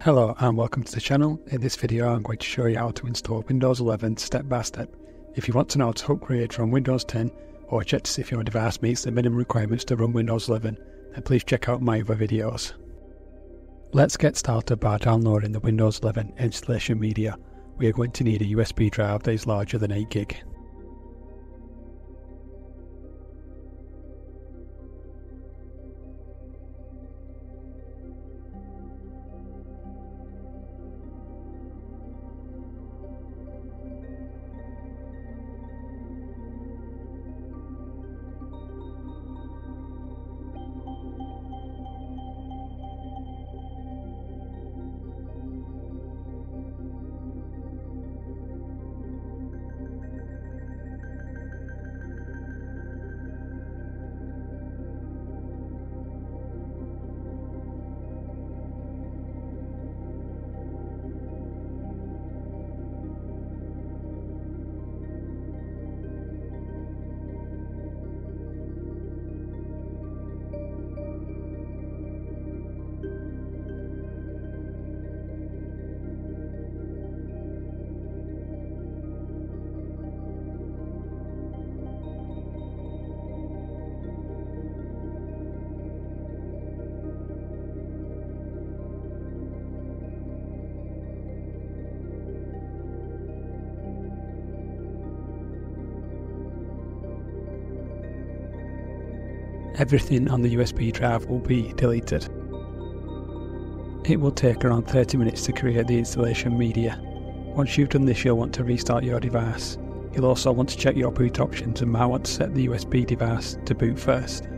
Hello and welcome to the channel. In this video I'm going to show you how to install Windows 11 step by step. If you want to know how to upgrade from Windows 10 or check to see if your device meets the minimum requirements to run Windows 11, then please check out my other videos. Let's get started by downloading the Windows 11 installation media. We are going to need a USB drive that is larger than 8 gig. Everything on the USB drive will be deleted. It will take around 30 minutes to create the installation media. Once you've done this, you'll want to restart your device. You'll also want to check your boot options and might want to set the USB device to boot first.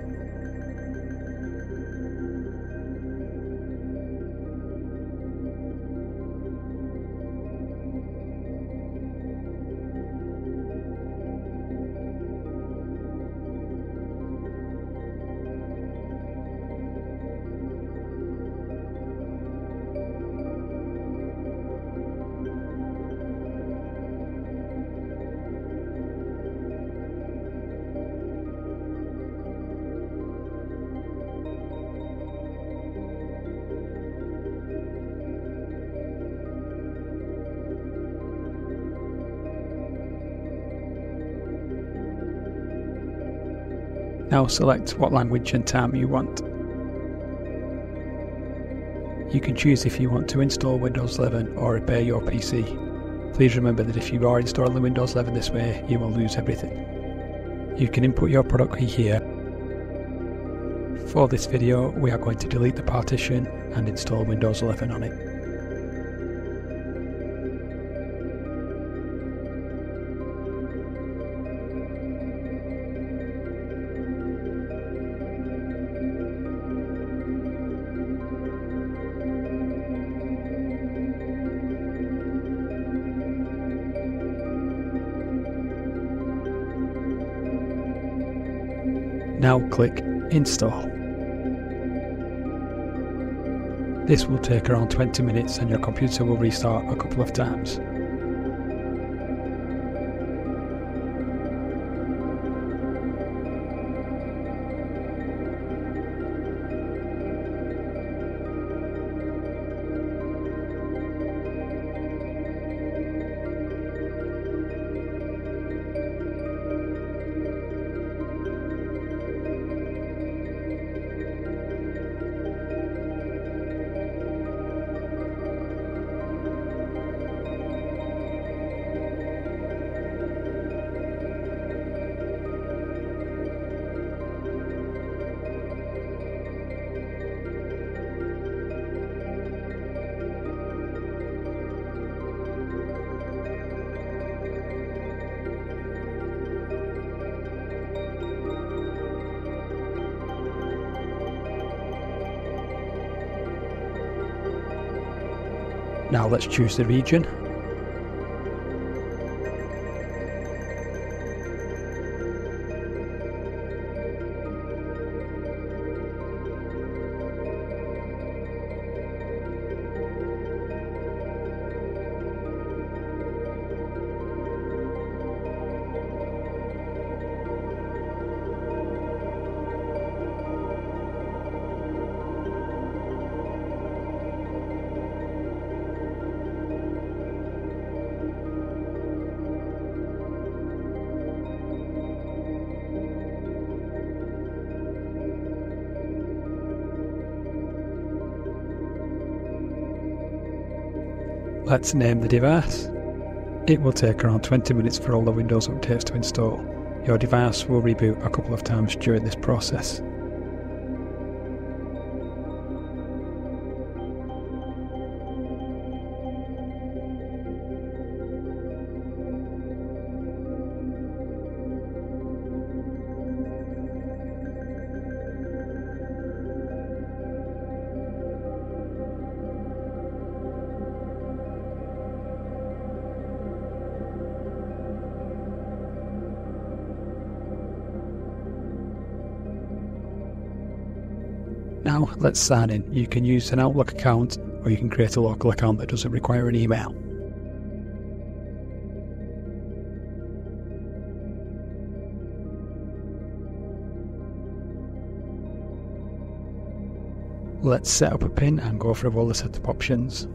Now select what language and time you want. You can choose if you want to install Windows 11 or repair your PC. Please remember that if you are installing Windows 11 this way, you will lose everything. You can input your product key here. For this video, we are going to delete the partition and install Windows 11 on it. Now click Install. This will take around 20 minutes and your computer will restart a couple of times. Now let's choose the region Let's name the device. It will take around 20 minutes for all the Windows updates to install. Your device will reboot a couple of times during this process. Now let's sign in. You can use an Outlook account or you can create a local account that doesn't require an email. Let's set up a pin and go through all the setup options.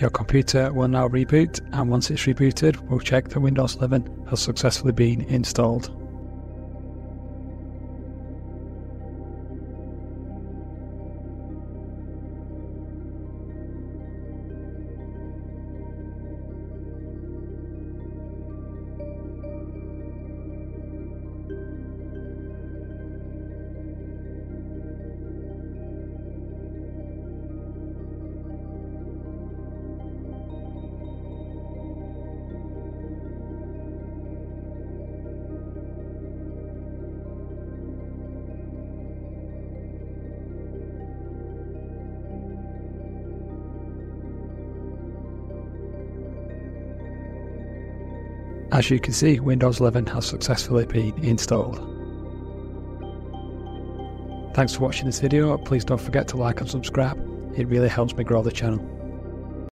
Your computer will now reboot, and once it's rebooted, we'll check that Windows 11 has successfully been installed. As you can see, Windows 11 has successfully been installed. Thanks for watching this video, please don't forget to like and subscribe, it really helps me grow the channel.